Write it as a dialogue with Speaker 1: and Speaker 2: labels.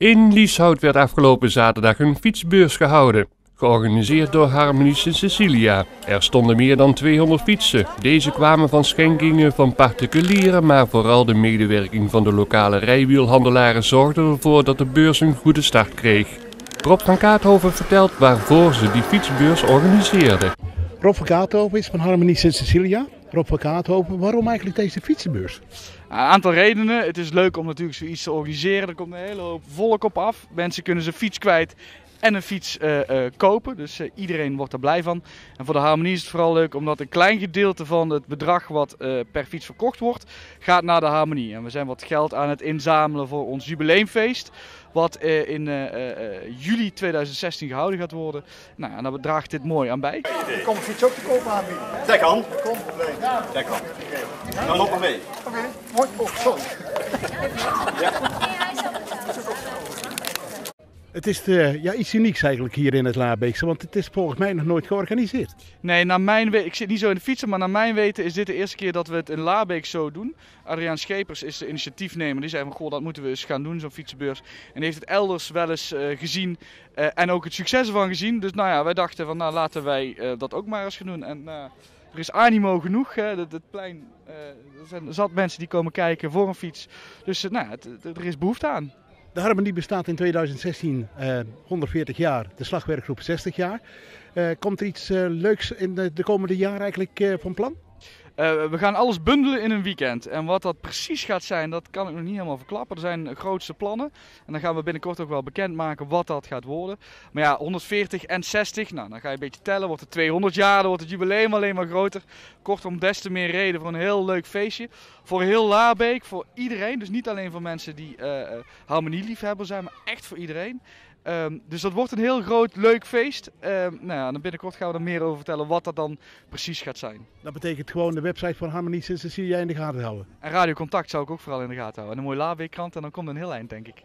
Speaker 1: In Lieshout werd afgelopen zaterdag een fietsbeurs gehouden, georganiseerd door Harmonie Cecilia. Er stonden meer dan 200 fietsen. Deze kwamen van schenkingen van particulieren, maar vooral de medewerking van de lokale rijwielhandelaren zorgde ervoor dat de beurs een goede start kreeg. Rob van Kaathoven vertelt waarvoor ze die fietsbeurs organiseerden.
Speaker 2: Rob van Kaathoven is van Harmonie Cecilia. Rob van waarom eigenlijk deze fietsenbeurs?
Speaker 3: Een aantal redenen. Het is leuk om natuurlijk zoiets te organiseren. Er komt een hele hoop volk op af. Mensen kunnen zijn fiets kwijt en een fiets uh, uh, kopen. Dus uh, iedereen wordt er blij van. En voor de Harmonie is het vooral leuk omdat een klein gedeelte van het bedrag wat per fiets verkocht wordt, gaat naar de Harmonie. En we zijn wat geld aan het inzamelen voor ons jubileumfeest. Wat in juli 2016 gehouden gaat worden. Nou, en daar draagt dit mooi aan bij.
Speaker 4: Ik kom een fiets ook te kopen aanbieden.
Speaker 5: Dat kan.
Speaker 4: Kom,
Speaker 5: dat kan. Dan loop maar mee.
Speaker 4: Oké, okay. mooi. Oh, sorry.
Speaker 5: Ja.
Speaker 2: Het is de, ja, iets unieks eigenlijk hier in het Laarbeekse, want het is volgens mij nog nooit georganiseerd.
Speaker 3: Nee, naar mijn ik zit niet zo in de fietsen, maar naar mijn weten is dit de eerste keer dat we het in Laarbeek zo doen. Adriaan Schepers is de initiatiefnemer, die zei van goh, dat moeten we eens gaan doen, zo'n fietsenbeurs. En heeft het elders wel eens uh, gezien uh, en ook het succes ervan gezien. Dus nou ja, wij dachten van nou laten wij dat ook maar eens gaan doen. En er is animo genoeg, hè, het, plein, er zijn zat mensen die komen kijken voor een fiets. Dus nou, het, er is behoefte aan.
Speaker 2: De Harmonie bestaat in 2016 uh, 140 jaar, de slagwerkgroep 60 jaar. Uh, komt er iets uh, leuks in de, de, komende jaren eigenlijk van plan?
Speaker 3: Uh, we gaan alles bundelen in een weekend. En wat dat precies gaat zijn, dat kan ik nog niet helemaal verklappen. Er zijn grootste plannen. En dan gaan we binnenkort ook wel bekendmaken wat dat gaat worden. Maar ja, 140 en 60, nou dan ga je een beetje tellen. Wordt het 200 jaar, dan wordt het jubileum alleen maar groter. Kortom, des te meer reden voor een heel leuk feestje. Voor heel Laarbeek, voor iedereen. Dus niet alleen voor mensen die uh, harmonieliefhebber zijn, maar echt voor iedereen. Um, dus dat wordt een heel groot, leuk feest. Um, nou ja, binnenkort gaan we er meer over vertellen wat dat dan precies gaat zijn.
Speaker 2: Dat betekent gewoon de website van Harmonie Cecilia in de gaten houden.
Speaker 3: En Radio Contact zou ik ook vooral in de gaten houden. En een mooi Laarbeekkrant en dan komt een heel eind, denk ik.